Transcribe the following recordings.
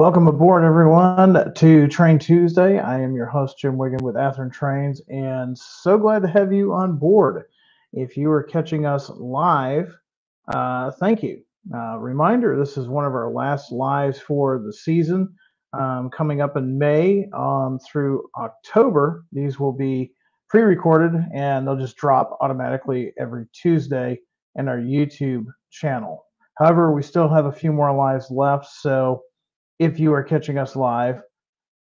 Welcome aboard, everyone, to Train Tuesday. I am your host, Jim Wiggin with Athearn Trains, and so glad to have you on board. If you are catching us live, uh, thank you. Uh, reminder this is one of our last lives for the season. Um, coming up in May um, through October, these will be pre recorded and they'll just drop automatically every Tuesday in our YouTube channel. However, we still have a few more lives left, so if you are catching us live,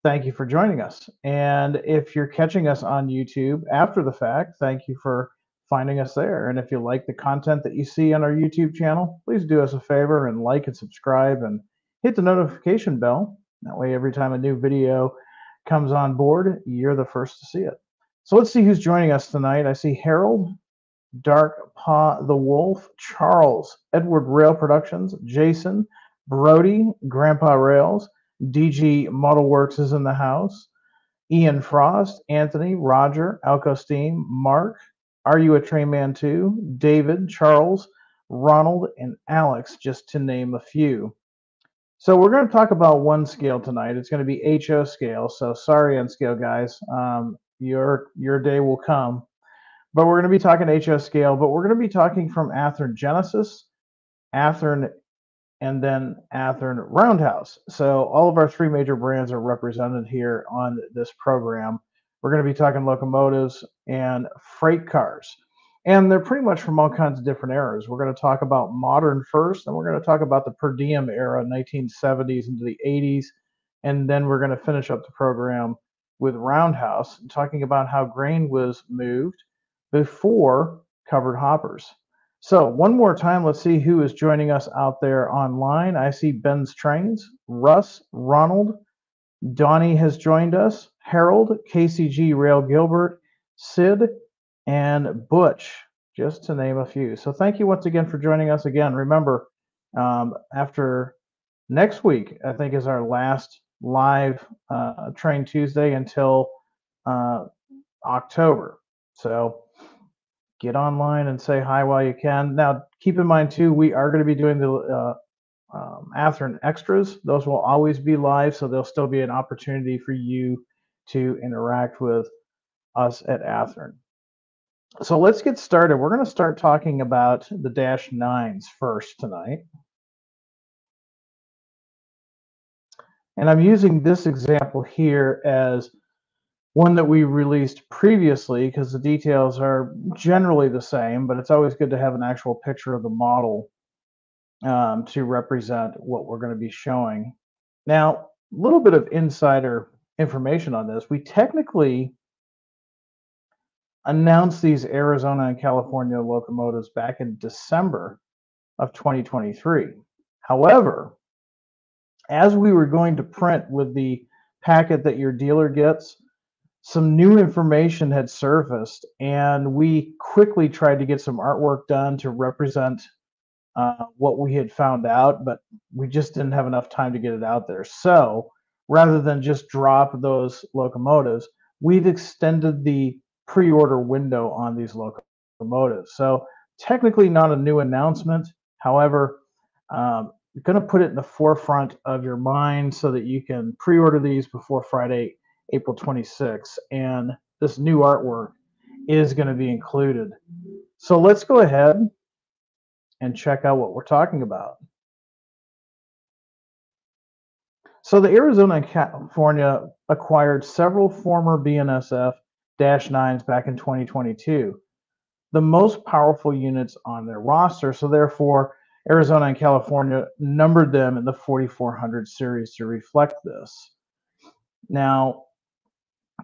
thank you for joining us. And if you're catching us on YouTube after the fact, thank you for finding us there. And if you like the content that you see on our YouTube channel, please do us a favor and like and subscribe and hit the notification bell. That way, every time a new video comes on board, you're the first to see it. So let's see who's joining us tonight. I see Harold, Dark Paw the Wolf, Charles, Edward Rail Productions, Jason, Brody, Grandpa Rails, DG Model Works is in the house. Ian Frost, Anthony, Roger, Alco Steam, Mark, Are You a Train Man Too, David, Charles, Ronald, and Alex, just to name a few. So we're going to talk about one scale tonight. It's going to be HO scale. So sorry, N scale guys. Um, your your day will come. But we're going to be talking HO scale. But we're going to be talking from Athearn Genesis, Athearn and then Athearn Roundhouse. So all of our three major brands are represented here on this program. We're going to be talking locomotives and freight cars. And they're pretty much from all kinds of different eras. We're going to talk about modern first, and we're going to talk about the per diem era, 1970s into the 80s. And then we're going to finish up the program with Roundhouse, talking about how grain was moved before covered hoppers. So one more time, let's see who is joining us out there online. I see Ben's Trains, Russ, Ronald, Donnie has joined us, Harold, KCG Rail Gilbert, Sid, and Butch, just to name a few. So thank you once again for joining us again. Remember, um, after next week, I think is our last live uh, Train Tuesday until uh, October. So get online and say hi while you can. Now, keep in mind too, we are going to be doing the uh, um, Athearn extras. Those will always be live, so there'll still be an opportunity for you to interact with us at Athearn. So let's get started. We're going to start talking about the Dash 9s first tonight. And I'm using this example here as one that we released previously because the details are generally the same, but it's always good to have an actual picture of the model um, to represent what we're going to be showing. Now, a little bit of insider information on this. We technically announced these Arizona and California locomotives back in December of 2023. However, as we were going to print with the packet that your dealer gets, some new information had surfaced, and we quickly tried to get some artwork done to represent uh, what we had found out, but we just didn't have enough time to get it out there. So rather than just drop those locomotives, we've extended the pre order window on these locomotives. So technically, not a new announcement. However, um, you're going to put it in the forefront of your mind so that you can pre order these before Friday, April 26th, and this new artwork is going to be included. So let's go ahead and check out what we're talking about. So the Arizona and California acquired several former BNSF Dash 9s back in 2022, the most powerful units on their roster. So therefore, Arizona and California numbered them in the 4400 series to reflect this. Now,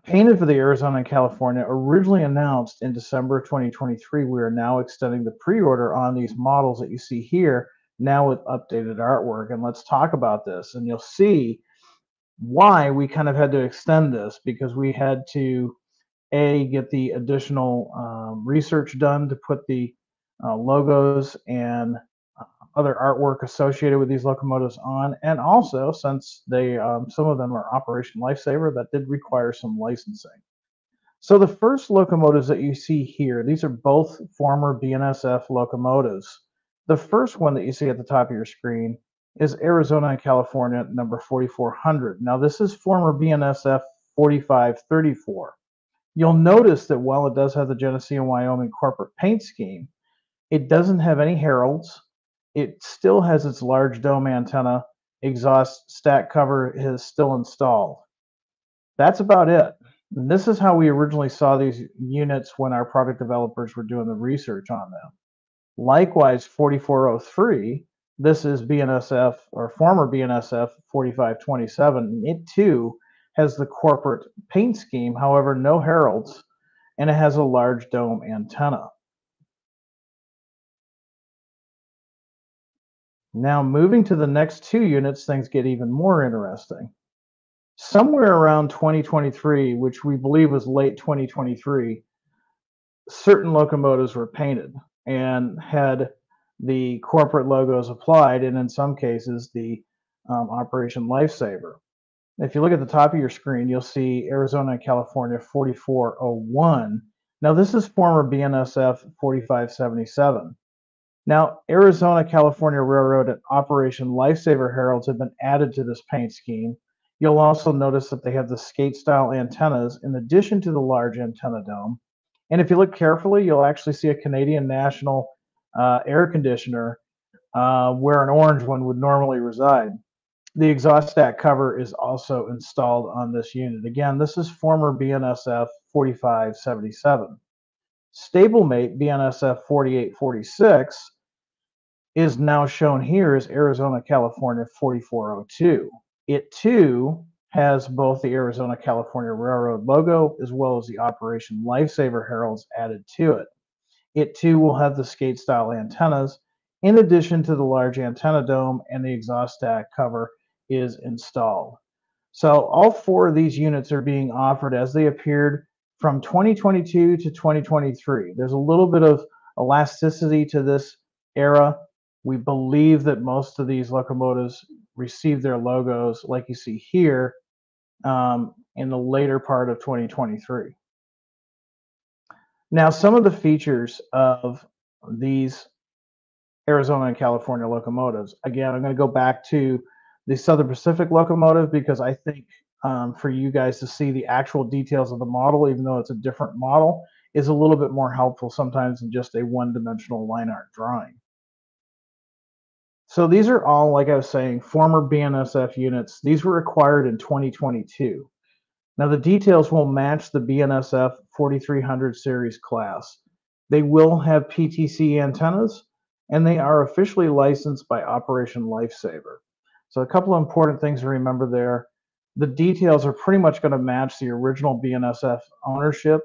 painted for the Arizona and California, originally announced in December 2023, we are now extending the pre-order on these models that you see here, now with updated artwork. And let's talk about this. And you'll see why we kind of had to extend this because we had to a get the additional um, research done to put the uh, logos and other artwork associated with these locomotives on, and also since they um, some of them are Operation Lifesaver, that did require some licensing. So the first locomotives that you see here, these are both former BNSF locomotives. The first one that you see at the top of your screen is Arizona and California number 4400. Now, this is former BNSF 4534. You'll notice that while it does have the Genesee and Wyoming corporate paint scheme, it doesn't have any heralds. It still has its large dome antenna. Exhaust stack cover is still installed. That's about it. And this is how we originally saw these units when our product developers were doing the research on them. Likewise, 4403, this is BNSF or former BNSF 4527. It too has the corporate paint scheme, however, no heralds, and it has a large dome antenna. Now, moving to the next two units, things get even more interesting. Somewhere around 2023, which we believe was late 2023, certain locomotives were painted and had the corporate logos applied, and in some cases, the um, Operation Lifesaver. If you look at the top of your screen, you'll see Arizona and California 4401. Now, this is former BNSF 4577. Now, Arizona California Railroad and Operation Lifesaver Heralds have been added to this paint scheme. You'll also notice that they have the skate style antennas in addition to the large antenna dome. And if you look carefully, you'll actually see a Canadian National uh, air conditioner uh, where an orange one would normally reside. The exhaust stack cover is also installed on this unit. Again, this is former BNSF 4577. Stablemate BNSF 4846 is now shown here as Arizona California 4402. It too has both the Arizona California Railroad logo as well as the Operation Lifesaver heralds added to it. It too will have the skate style antennas in addition to the large antenna dome and the exhaust stack cover is installed. So all four of these units are being offered as they appeared from 2022 to 2023. There's a little bit of elasticity to this era. We believe that most of these locomotives received their logos, like you see here, um, in the later part of 2023. Now, some of the features of these Arizona and California locomotives, again, I'm going to go back to the Southern Pacific locomotive because I think um, for you guys to see the actual details of the model, even though it's a different model, is a little bit more helpful sometimes than just a one-dimensional line art drawing. So these are all, like I was saying, former BNSF units. These were acquired in 2022. Now the details will match the BNSF 4300 series class. They will have PTC antennas, and they are officially licensed by Operation Lifesaver. So a couple of important things to remember there. The details are pretty much going to match the original BNSF ownership.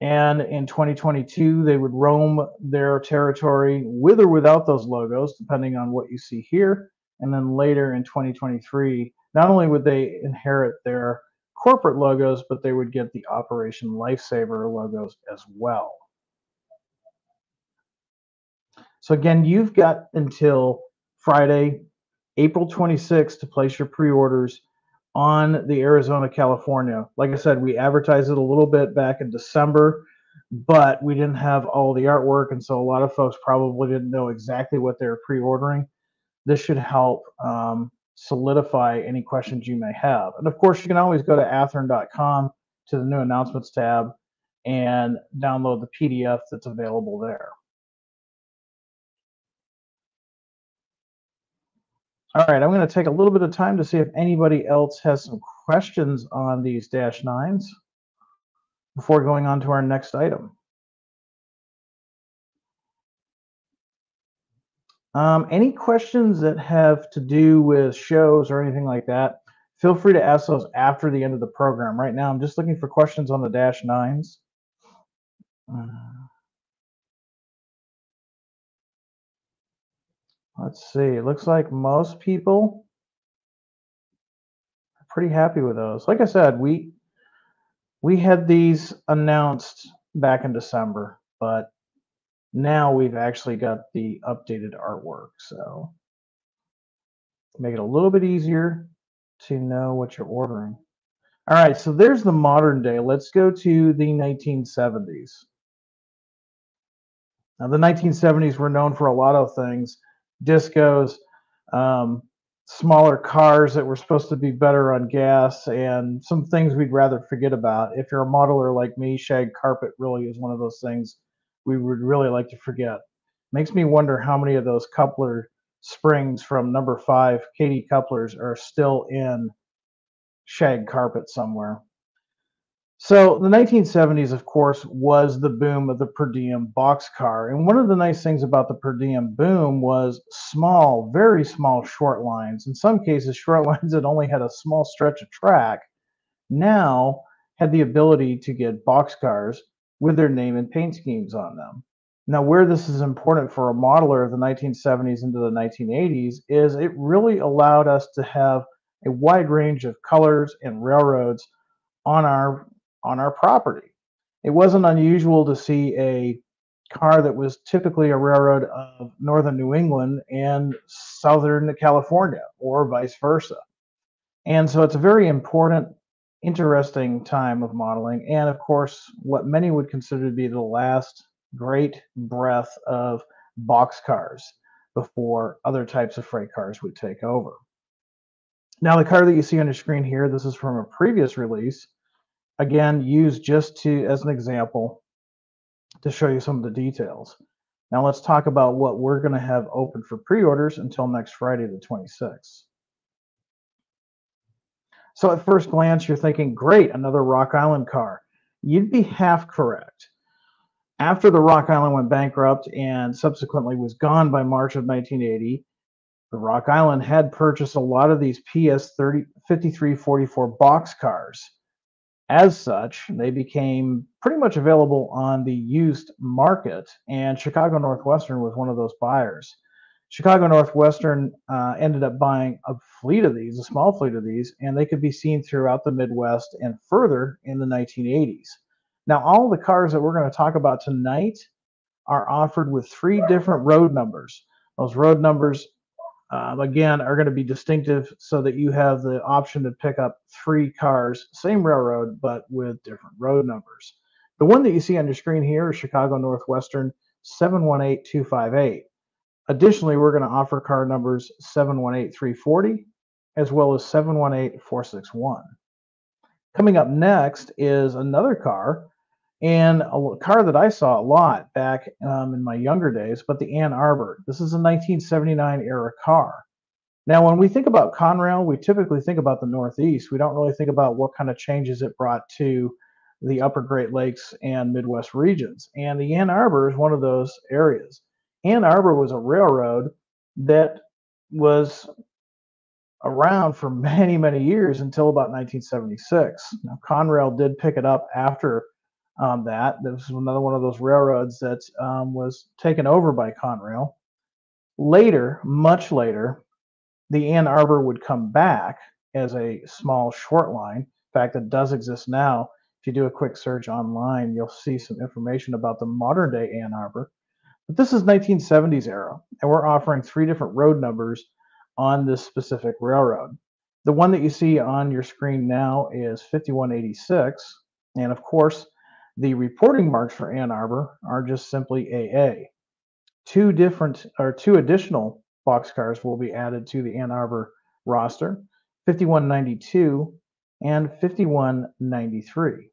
And in 2022, they would roam their territory with or without those logos, depending on what you see here. And then later in 2023, not only would they inherit their corporate logos, but they would get the Operation Lifesaver logos as well. So again, you've got until Friday, April 26th to place your pre-orders on the Arizona, California. Like I said, we advertised it a little bit back in December, but we didn't have all the artwork, and so a lot of folks probably didn't know exactly what they were pre-ordering. This should help um, solidify any questions you may have. And of course, you can always go to athearn.com to the new announcements tab and download the PDF that's available there. All right, I'm going to take a little bit of time to see if anybody else has some questions on these dash nines before going on to our next item. Um, any questions that have to do with shows or anything like that, feel free to ask those after the end of the program. Right now, I'm just looking for questions on the dash nines. Uh, Let's see. It looks like most people are pretty happy with those. Like I said, we we had these announced back in December, but now we've actually got the updated artwork. So make it a little bit easier to know what you're ordering. All right, so there's the modern day. Let's go to the 1970s. Now, the 1970s were known for a lot of things discos, um, smaller cars that were supposed to be better on gas, and some things we'd rather forget about. If you're a modeler like me, shag carpet really is one of those things we would really like to forget. Makes me wonder how many of those coupler springs from number five Kadee couplers are still in shag carpet somewhere. So the 1970s, of course, was the boom of the per diem boxcar. And one of the nice things about the per diem boom was small, very small short lines. In some cases, short lines that only had a small stretch of track now had the ability to get boxcars with their name and paint schemes on them. Now, where this is important for a modeler of the 1970s into the 1980s is it really allowed us to have a wide range of colors and railroads on our on our property. It wasn't unusual to see a car that was typically a railroad of northern New England and southern California, or vice versa. And so it's a very important, interesting time of modeling. And of course, what many would consider to be the last great breath of box cars before other types of freight cars would take over. Now, the car that you see on your screen here, this is from a previous release again used just to as an example to show you some of the details. Now let's talk about what we're going to have open for pre-orders until next Friday the 26th. So at first glance you're thinking great another Rock Island car. You'd be half correct. After the Rock Island went bankrupt and subsequently was gone by March of 1980, the Rock Island had purchased a lot of these PS 30, 5344 box cars as such, they became pretty much available on the used market, and Chicago Northwestern was one of those buyers. Chicago Northwestern uh, ended up buying a fleet of these, a small fleet of these, and they could be seen throughout the Midwest and further in the 1980s. Now, all the cars that we're going to talk about tonight are offered with three different road numbers. Those road numbers um, again, are going to be distinctive so that you have the option to pick up three cars, same railroad, but with different road numbers. The one that you see on your screen here is Chicago Northwestern 718258. Additionally, we're going to offer car numbers 718340 as well as 718461. Coming up next is another car and a car that I saw a lot back um, in my younger days, but the Ann Arbor. This is a 1979 era car. Now, when we think about Conrail, we typically think about the Northeast. We don't really think about what kind of changes it brought to the upper Great Lakes and Midwest regions. And the Ann Arbor is one of those areas. Ann Arbor was a railroad that was around for many, many years until about 1976. Now, Conrail did pick it up after um, that. This was another one of those railroads that um, was taken over by Conrail. Later, much later, the Ann Arbor would come back as a small short line. In fact, it does exist now. If you do a quick search online, you'll see some information about the modern day Ann Arbor. But this is 1970s era, and we're offering three different road numbers on this specific railroad. The one that you see on your screen now is 5186, and of course, the reporting marks for Ann Arbor are just simply AA. Two different or two additional boxcars will be added to the Ann Arbor roster 5192 and 5193.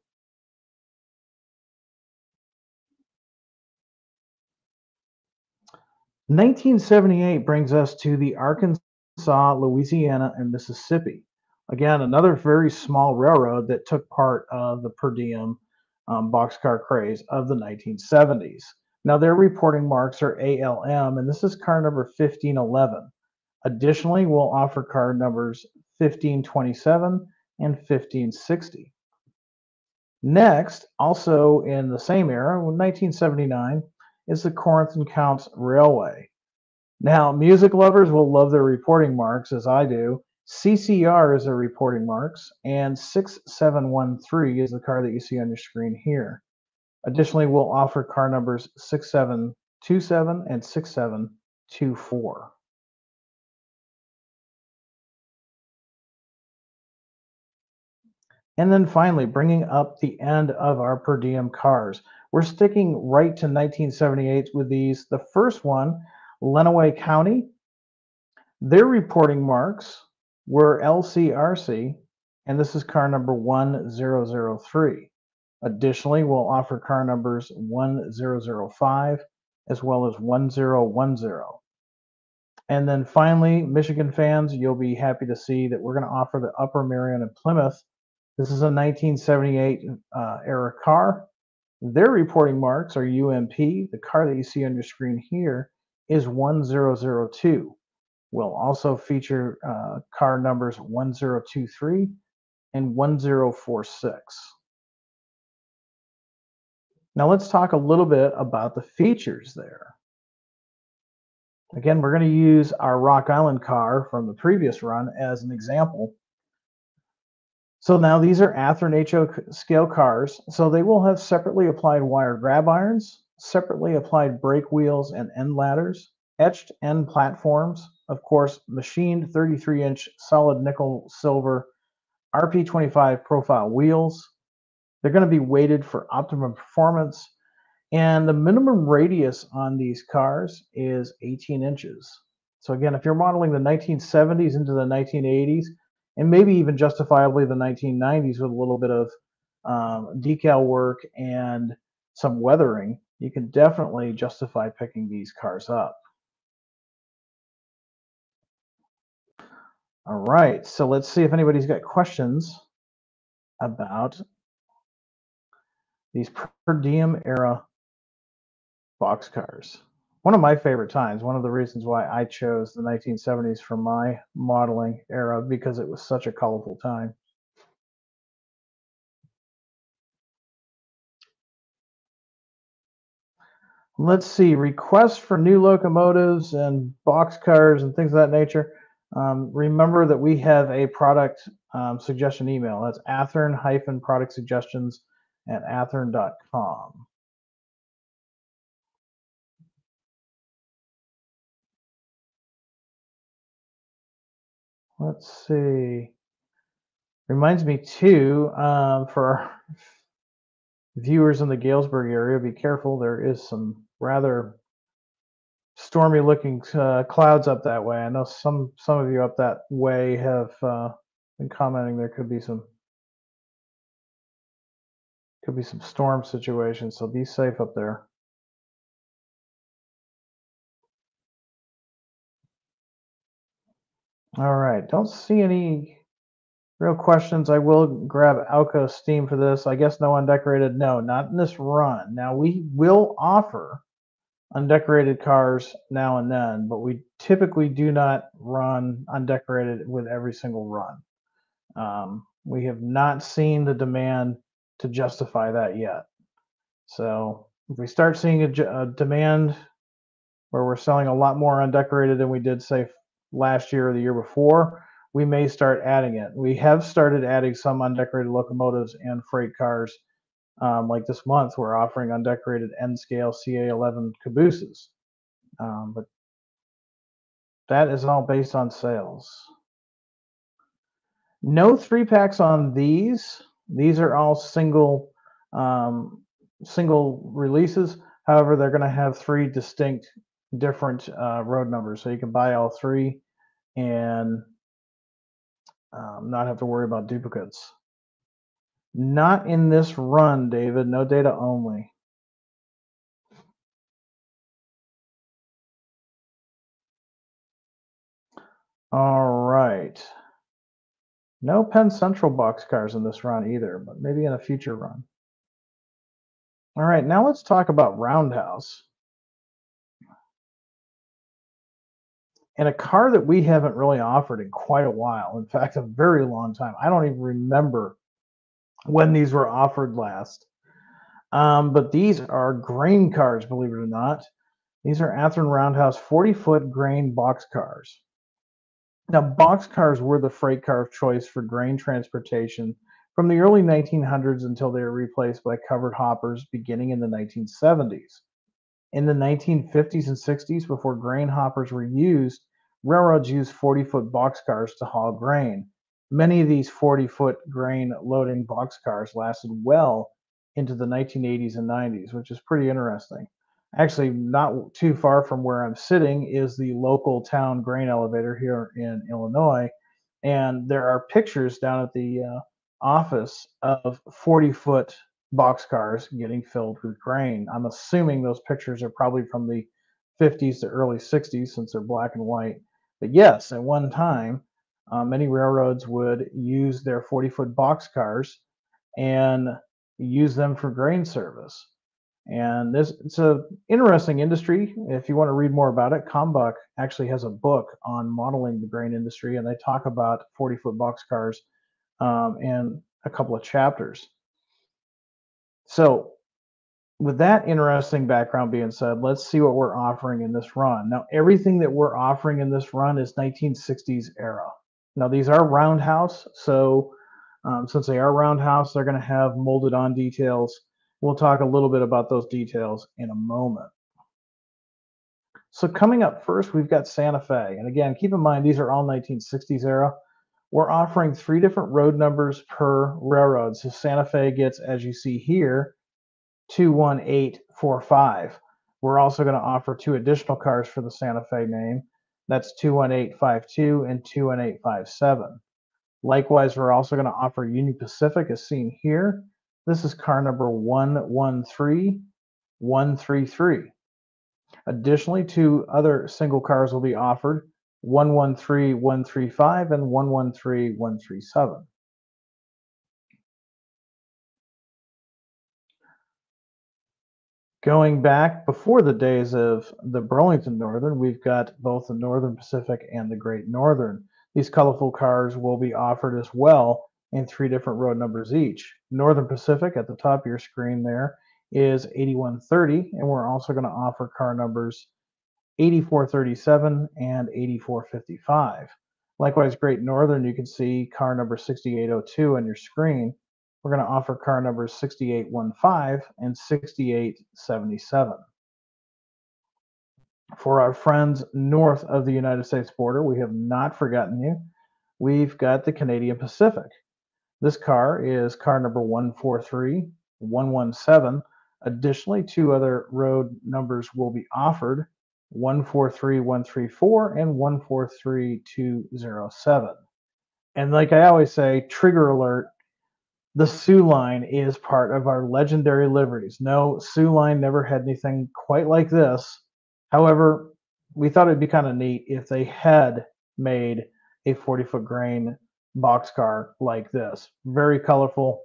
Nineteen seventy eight brings us to the Arkansas, Louisiana, and Mississippi. Again, another very small railroad that took part of the per diem um, boxcar craze of the 1970s. Now, their reporting marks are ALM, and this is car number 1511. Additionally, we'll offer car numbers 1527 and 1560. Next, also in the same era, 1979, is the Corinth and Counce Railway. Now, music lovers will love their reporting marks, as I do, CCR is their reporting marks, and 6713 is the car that you see on your screen here. Additionally, we'll offer car numbers 6727 and 6724. And then finally, bringing up the end of our per diem cars. We're sticking right to 1978 with these. The first one, Lenawee County, Their reporting marks were LCRC, and this is car number 1003. Additionally, we'll offer car numbers 1005 as well as 1010. And then finally, Michigan fans, you'll be happy to see that we're going to offer the Upper Merion and Plymouth. This is a 1978 uh, era car. Their reporting marks are UMP. The car that you see on your screen here is 1002. We'll also feature uh, car numbers 1023 and 1046. Now let's talk a little bit about the features there. Again, we're going to use our Rock Island car from the previous run as an example. So now these are Athearn HO scale cars. So they will have separately applied wire grab irons, separately applied brake wheels and end ladders, etched end platforms, of course, machined 33 inch solid nickel silver RP25 profile wheels. They're going to be weighted for optimum performance. And the minimum radius on these cars is 18 inches. So again, if you're modeling the 1970s into the 1980s, and maybe even justifiably the 1990s with a little bit of um, decal work and some weathering, you can definitely justify picking these cars up. All right, so let's see if anybody's got questions about these per diem era boxcars. One of my favorite times, one of the reasons why I chose the 1970s for my modeling era because it was such a colorful time. Let's see, requests for new locomotives and boxcars and things of that nature. Um, remember that we have a product um, suggestion email. That's athearn product suggestions at athearn.com. Let's see. Reminds me too, um, for viewers in the Galesburg area, be careful. There is some rather stormy looking uh, clouds up that way. I know some some of you up that way have uh, been commenting there could be some could be some storm situations, so be safe up there. All right, don't see any real questions. I will grab Alco Steam for this. I guess no undecorated. No, not in this run. Now we will offer undecorated cars now and then, but we typically do not run undecorated with every single run. Um, we have not seen the demand to justify that yet. So if we start seeing a, a demand where we're selling a lot more undecorated than we did, say, last year or the year before, we may start adding it. We have started adding some undecorated locomotives and freight cars um, like this month, we're offering undecorated N scale CA11 cabooses. Um, but that is all based on sales. No three packs on these. These are all single um, single releases. However, they're going to have three distinct different uh, road numbers, so you can buy all three and um, not have to worry about duplicates. Not in this run, David. No data only. All right. No Penn Central boxcars in this run either, but maybe in a future run. All right, now let's talk about Roundhouse. And a car that we haven't really offered in quite a while. In fact, a very long time. I don't even remember when these were offered last. Um, but these are grain cars, believe it or not. These are Athearn Roundhouse 40 foot grain box cars. Now, box cars were the freight car of choice for grain transportation from the early 1900s until they were replaced by covered hoppers beginning in the 1970s. In the 1950s and 60s, before grain hoppers were used, railroads used 40 foot box cars to haul grain. Many of these 40 foot grain loading boxcars lasted well into the 1980s and 90s, which is pretty interesting. actually not too far from where I'm sitting is the local town grain elevator here in Illinois, and there are pictures down at the uh, office of 40 foot boxcars getting filled with grain. I'm assuming those pictures are probably from the 50s to early 60s since they're black and white. But yes, at one time, uh, many railroads would use their 40 foot boxcars and use them for grain service. And this it's a interesting industry. If you want to read more about it, Kalmbach actually has a book on modeling the grain industry, and they talk about 40 foot boxcars um, in a couple of chapters. So, with that interesting background being said, let's see what we're offering in this run. Now, everything that we're offering in this run is 1960s era. Now, these are roundhouse, so um, since they are roundhouse, they're going to have molded on details. We'll talk a little bit about those details in a moment. So coming up first, we've got Santa Fe. And again, keep in mind, these are all 1960s era. We're offering three different road numbers per railroad. So Santa Fe gets, as you see here, 21845. We're also going to offer two additional cars for the Santa Fe name. That's 21852 and 21857. Likewise, we're also going to offer Union Pacific as seen here. This is car number 113133. Additionally, two other single cars will be offered, 113135 and 113137. Going back before the days of the Burlington Northern, we've got both the Northern Pacific and the Great Northern. These colorful cars will be offered as well in three different road numbers each. Northern Pacific at the top of your screen there is 8130, and we're also going to offer car numbers 8437 and 8455. Likewise, Great Northern, you can see car number 6802 on your screen. We're going to offer car numbers 6815 and 6877. For our friends north of the United States border, we have not forgotten you. We've got the Canadian Pacific. This car is car number 143117. Additionally, two other road numbers will be offered 143134 and 143207. And like I always say, trigger alert, the Soo line is part of our legendary liveries. No, Soo line never had anything quite like this. However, we thought it'd be kind of neat if they had made a 40 foot grain boxcar like this. Very colorful,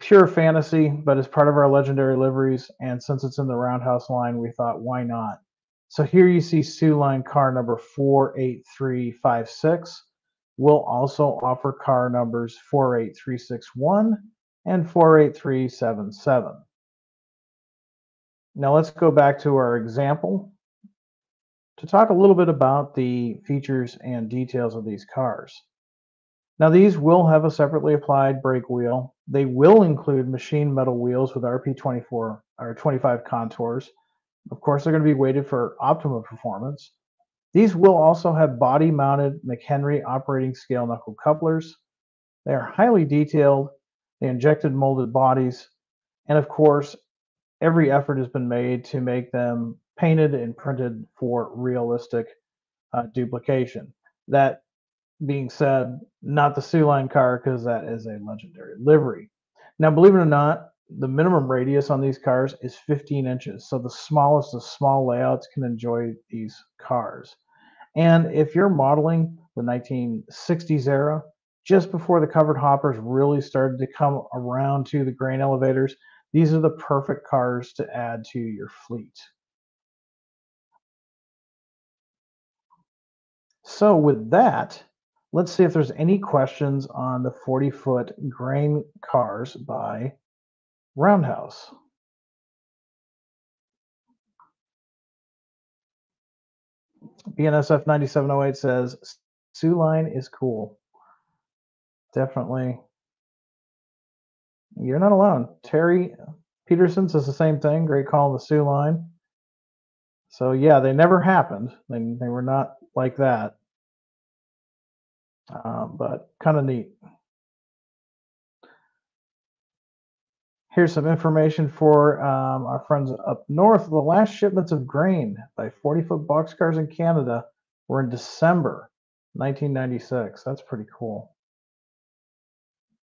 pure fantasy, but as part of our legendary liveries. And since it's in the Roundhouse line, we thought, why not? So here you see Soo Line car number 48356. We'll also offer car numbers 48361 and 48377. Now let's go back to our example to talk a little bit about the features and details of these cars. Now these will have a separately applied brake wheel. They will include machine metal wheels with RP24 or 25 contours. Of course, they're going to be weighted for optimum performance. These will also have body mounted McHenry operating scale knuckle couplers. They are highly detailed, they injected molded bodies, and of course, every effort has been made to make them painted and printed for realistic uh, duplication. That being said, not the Soo Line car because that is a legendary livery. Now, believe it or not, the minimum radius on these cars is 15 inches. So the smallest of small layouts can enjoy these cars. And if you're modeling the 1960s era, just before the covered hoppers really started to come around to the grain elevators, these are the perfect cars to add to your fleet. So with that, Let's see if there's any questions on the 40 foot grain cars by Roundhouse. BNSF 9708 says Soo line is cool. Definitely. You're not alone. Terry Peterson says the same thing. Great call on the Soo line. So yeah, they never happened. They, they were not like that um, but kind of neat. Here's some information for um, our friends up north. The last shipments of grain by 40 foot boxcars in Canada were in December 1996. That's pretty cool.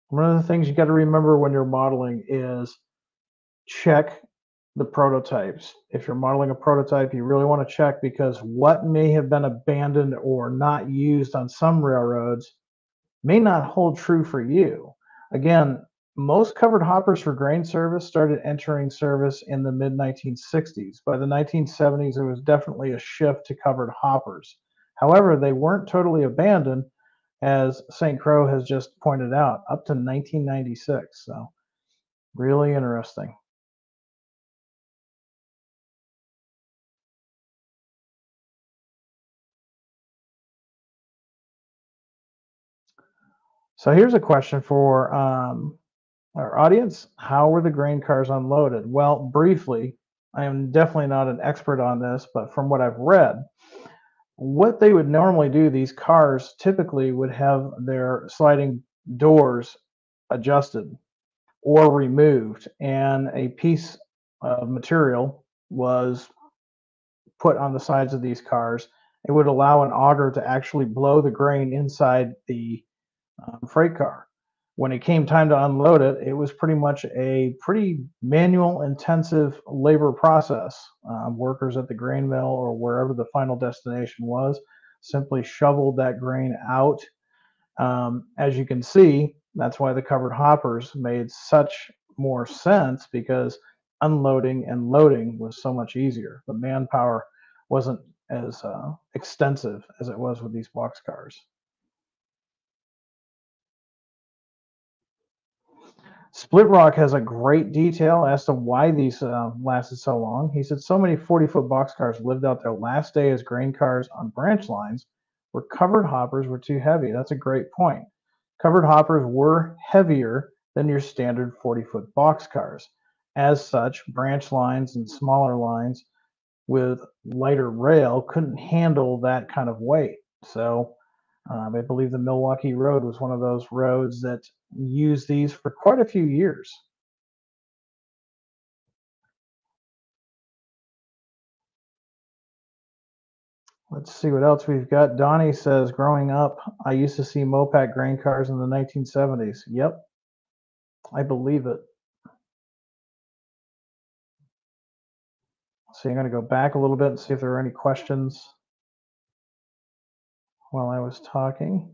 One of the things you got to remember when you're modeling is check the prototypes. If you're modeling a prototype, you really want to check because what may have been abandoned or not used on some railroads may not hold true for you. Again, most covered hoppers for grain service started entering service in the mid 1960s. By the 1970s, there was definitely a shift to covered hoppers. However, they weren't totally abandoned, as St. Crow has just pointed out, up to 1996. So, really interesting. So here's a question for um, our audience. How were the grain cars unloaded? Well, briefly, I am definitely not an expert on this, but from what I've read, what they would normally do, these cars typically would have their sliding doors adjusted or removed, and a piece of material was put on the sides of these cars. It would allow an auger to actually blow the grain inside the um, freight car. When it came time to unload it, it was pretty much a pretty manual intensive labor process. Um, workers at the grain mill or wherever the final destination was simply shoveled that grain out. Um, as you can see, that's why the covered hoppers made such more sense because unloading and loading was so much easier. The manpower wasn't as uh, extensive as it was with these box cars. Split Rock has a great detail as to why these uh, lasted so long. He said so many 40 foot boxcars lived out their last day as grain cars on branch lines where covered hoppers were too heavy. That's a great point. Covered hoppers were heavier than your standard 40 foot boxcars. As such, branch lines and smaller lines with lighter rail couldn't handle that kind of weight. So um, I believe the Milwaukee Road was one of those roads that used these for quite a few years. Let's see what else we've got. Donnie says, growing up, I used to see Mopac grain cars in the 1970s. Yep, I believe it. So I'm going to go back a little bit and see if there are any questions while I was talking.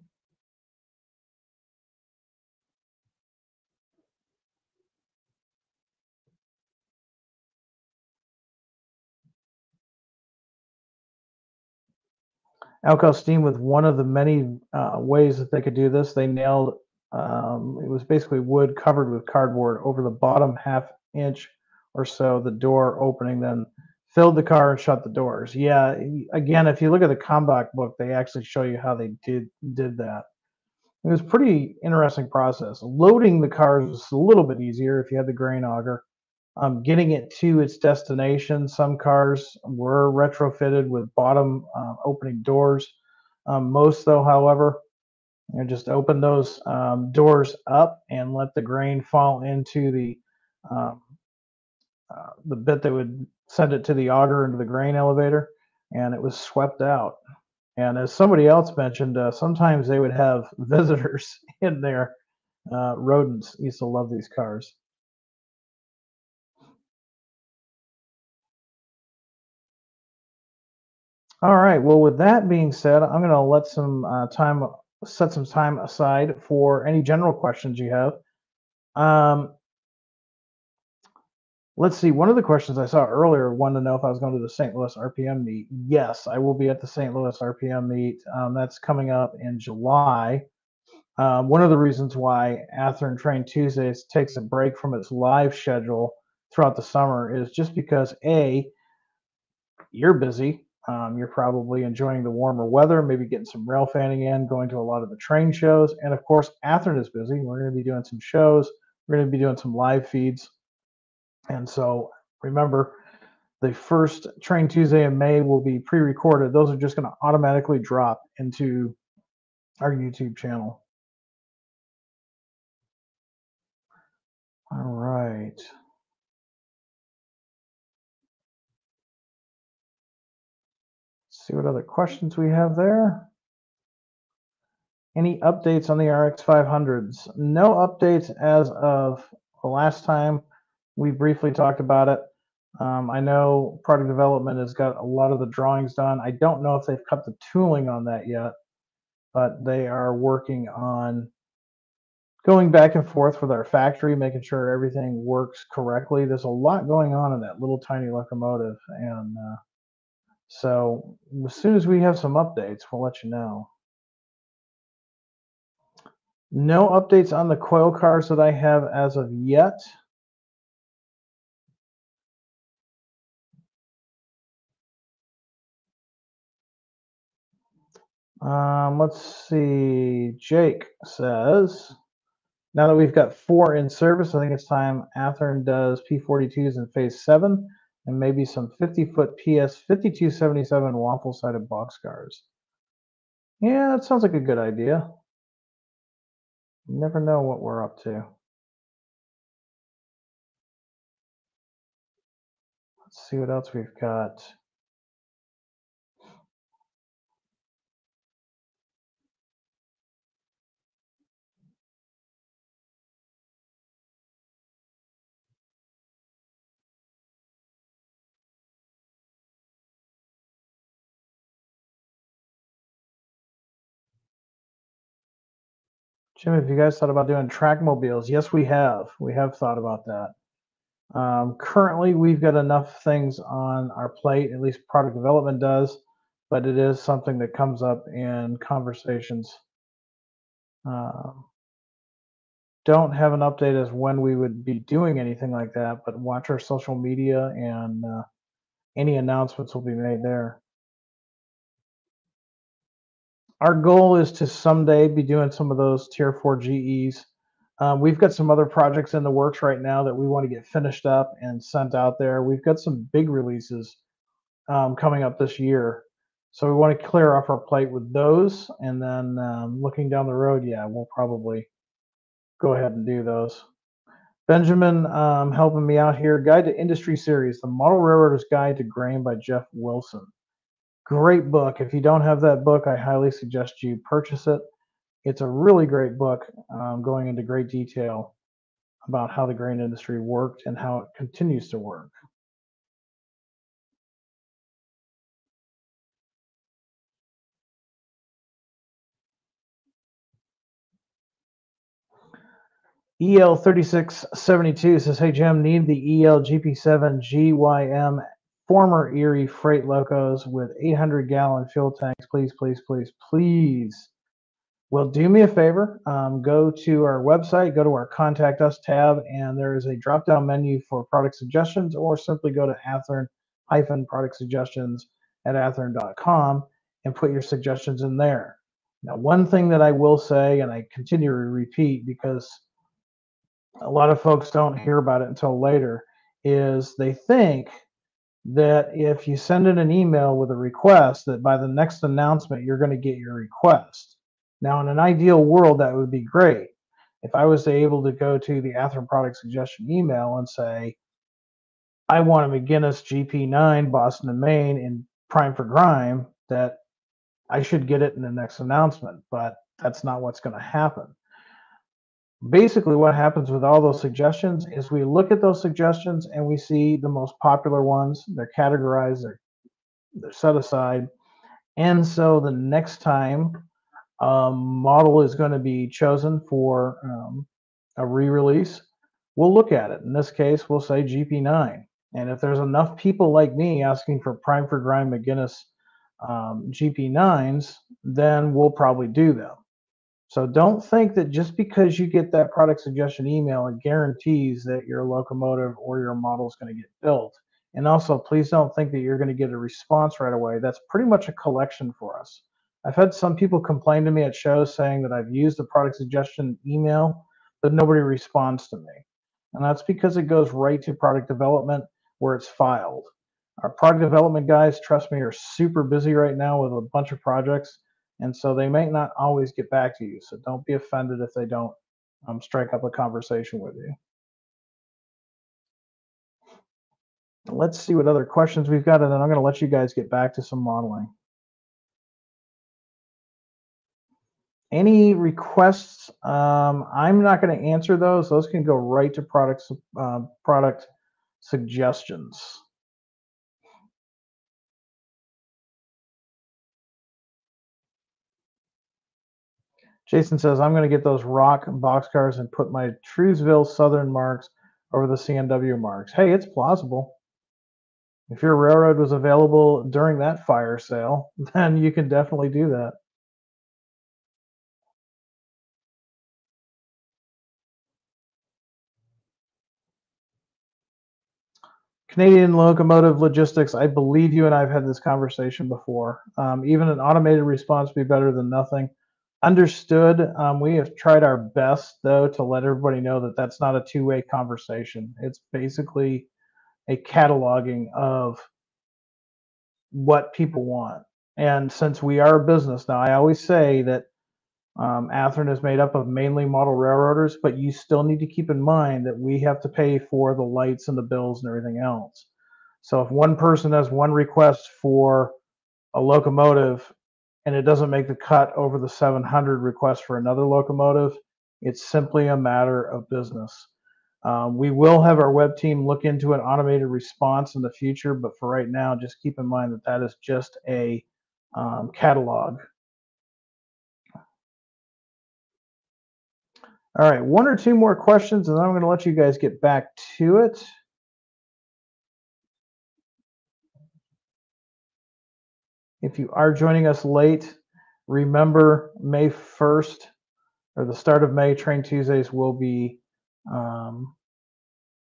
Alco Steam with one of the many uh, ways that they could do this. They nailed um, it was basically wood covered with cardboard over the bottom half inch or so, the door opening, then filled the car and shut the doors. Yeah, again, if you look at the Kalmbach book, they actually show you how they did did that. It was pretty interesting process. Loading the cars was a little bit easier if you had the grain auger. Um, getting it to its destination, some cars were retrofitted with bottom uh, opening doors. Um, most, though, however, you know, just open those um, doors up and let the grain fall into the um, uh, the bit that would send it to the auger into the grain elevator, and it was swept out. And as somebody else mentioned, uh, sometimes they would have visitors in there. Uh, rodents used to love these cars. All right. Well, with that being said, I'm going to let some uh, time set some time aside for any general questions you have. Um, let's see. One of the questions I saw earlier wanted to know if I was going to the St. Louis RPM meet. Yes, I will be at the St. Louis RPM meet. Um, that's coming up in July. Um, one of the reasons why Athearn Train Tuesdays takes a break from its live schedule throughout the summer is just because a you're busy um, you're probably enjoying the warmer weather, maybe getting some rail fanning in, going to a lot of the train shows. And of course, Athearn is busy. We're going to be doing some shows. We're going to be doing some live feeds. And so remember, the first Train Tuesday in May will be pre recorded. Those are just going to automatically drop into our YouTube channel. All right. See what other questions we have there. Any updates on the RX 500s? No updates as of the last time we briefly talked about it. Um, I know product development has got a lot of the drawings done. I don't know if they've cut the tooling on that yet, but they are working on going back and forth with our factory, making sure everything works correctly. There's a lot going on in that little tiny locomotive, and uh, so as soon as we have some updates, we'll let you know. No updates on the coil cars that I have as of yet. Um, let's see. Jake says, now that we've got four in service, I think it's time Athearn does P42s in phase seven and maybe some 50 foot PS 5277 waffle sided boxcars. Yeah, that sounds like a good idea. Never know what we're up to. Let's see what else we've got. Jim, have you guys thought about doing track mobiles? Yes, we have. We have thought about that. Um, currently, we've got enough things on our plate, at least product development does, but it is something that comes up in conversations. Uh, don't have an update as when we would be doing anything like that, but watch our social media and uh, any announcements will be made there. Our goal is to someday be doing some of those tier four GEs um, we've got some other projects in the works right now that we want to get finished up and sent out there. We've got some big releases um, coming up this year. So we want to clear off our plate with those. And then um, looking down the road, yeah, we'll probably go ahead and do those. Benjamin um, helping me out here. Guide to Industry Series, The Model Railroader's Guide to Grain by Jeff Wilson. Great book. If you don't have that book, I highly suggest you purchase it. It's a really great book um, going into great detail about how the grain industry worked and how it continues to work. EL3672 says, Hey Jim, need the EL GP7 GYM former Erie freight locos with 800 gallon fuel tanks. Please, please, please, please. Well, do me a favor. Um, go to our website, go to our contact us tab, and there is a drop down menu for product suggestions, or simply go to Athearn hyphen product suggestions at athearn.com and put your suggestions in there. Now, one thing that I will say, and I continue to repeat because a lot of folks don't hear about it until later, is they think that if you send in an email with a request, that by the next announcement, you're going to get your request. Now, in an ideal world, that would be great. If I was able to go to the Athearn product suggestion email and say, I want a McGinnis GP9 Boston and Maine in prime for grime, that I should get it in the next announcement, but that's not what's going to happen. Basically, what happens with all those suggestions is we look at those suggestions and we see the most popular ones. They're categorized, they're, they're set aside. And so the next time um, model is going to be chosen for um, a re-release, we'll look at it. In this case, we'll say GP9. And if there's enough people like me asking for Prime for Grime McGinnis um, GP9s, then we'll probably do them. So don't think that just because you get that product suggestion email, it guarantees that your locomotive or your model is going to get built. And also, please don't think that you're going to get a response right away. That's pretty much a collection for us. I've had some people complain to me at shows saying that I've used the product suggestion email, but nobody responds to me. And that's because it goes right to product development where it's filed. Our product development guys, trust me, are super busy right now with a bunch of projects. And so they may not always get back to you. So don't be offended if they don't um, strike up a conversation with you. Let's see what other questions we've got, and then I'm going to let you guys get back to some modeling. Any requests? Um, I'm not going to answer those. Those can go right to product uh, product suggestions. Jason says, I'm going to get those rock boxcars and put my Truesville Southern marks over the CNW marks. Hey, it's plausible. If your railroad was available during that fire sale, then you can definitely do that. Canadian Locomotive Logistics, I believe you and I have had this conversation before. Um, even an automated response would be better than nothing. Understood. Um, we have tried our best, though, to let everybody know that that's not a two way conversation. It's basically a cataloging of what people want. And since we are a business now, I always say that um, Athearn is made up of mainly model railroaders, but you still need to keep in mind that we have to pay for the lights and the bills and everything else. So if one person has one request for a locomotive and it doesn't make the cut over the 700 request for another locomotive, it's simply a matter of business. Um, we will have our web team look into an automated response in the future, but for right now, just keep in mind that that is just a um, catalog All right, one or two more questions, and then I'm going to let you guys get back to it. If you are joining us late, remember May 1st or the start of May, Train Tuesdays will be um,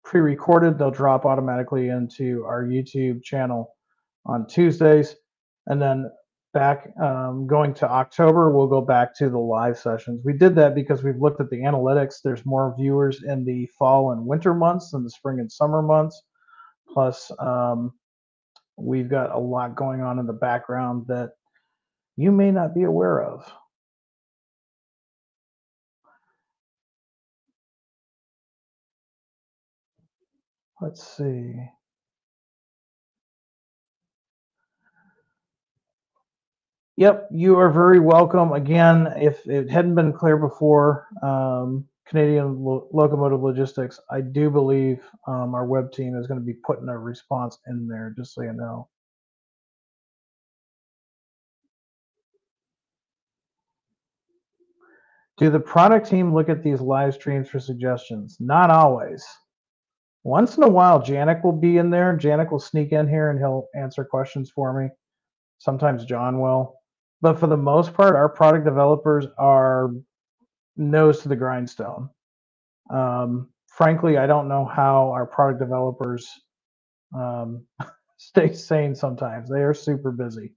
pre recorded. They'll drop automatically into our YouTube channel on Tuesdays. And then back um, going to October, we'll go back to the live sessions. We did that because we've looked at the analytics. There's more viewers in the fall and winter months than the spring and summer months. Plus, um, we've got a lot going on in the background that you may not be aware of. Let's see. Yep, you are very welcome. Again, if it hadn't been clear before, um, Canadian Lo- Locomotive Logistics, I do believe um, our web team is going to be putting a response in there, just so you know. Do the product team look at these live streams for suggestions? Not always. Once in a while, Janik will be in there. Janik will sneak in here and he'll answer questions for me. Sometimes John will but for the most part, our product developers are nose to the grindstone. Um, frankly, I don't know how our product developers um, stay sane sometimes. They are super busy.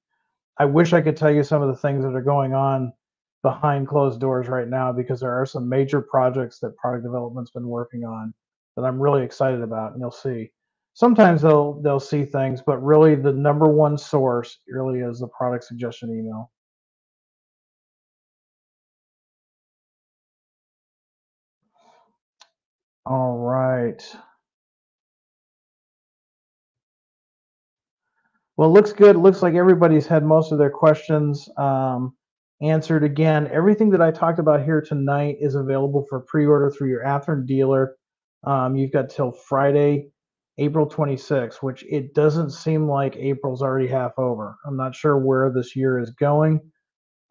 I wish I could tell you some of the things that are going on behind closed doors right now because there are some major projects that product development's been working on that I'm really excited about, and you'll see sometimes they'll they'll see things, but really the number one source really is the product suggestion email. All right. Well, looks good. Looks like everybody's had most of their questions um, answered. Again, everything that I talked about here tonight is available for pre-order through your Athearn dealer. Um, you've got till Friday, April 26th, which it doesn't seem like April's already half over. I'm not sure where this year is going.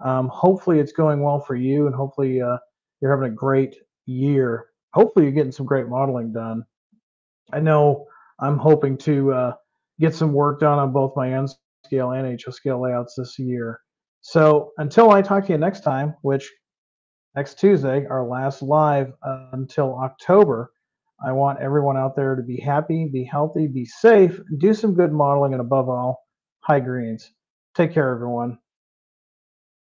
Um, hopefully, it's going well for you, and hopefully, uh, you're having a great year. Hopefully, you're getting some great modeling done. I know I'm hoping to uh, get some work done on both my N scale and HO scale layouts this year. So until I talk to you next time, which next Tuesday, our last live uh, until October, I want everyone out there to be happy, be healthy, be safe, do some good modeling, and above all, high greens. Take care, everyone.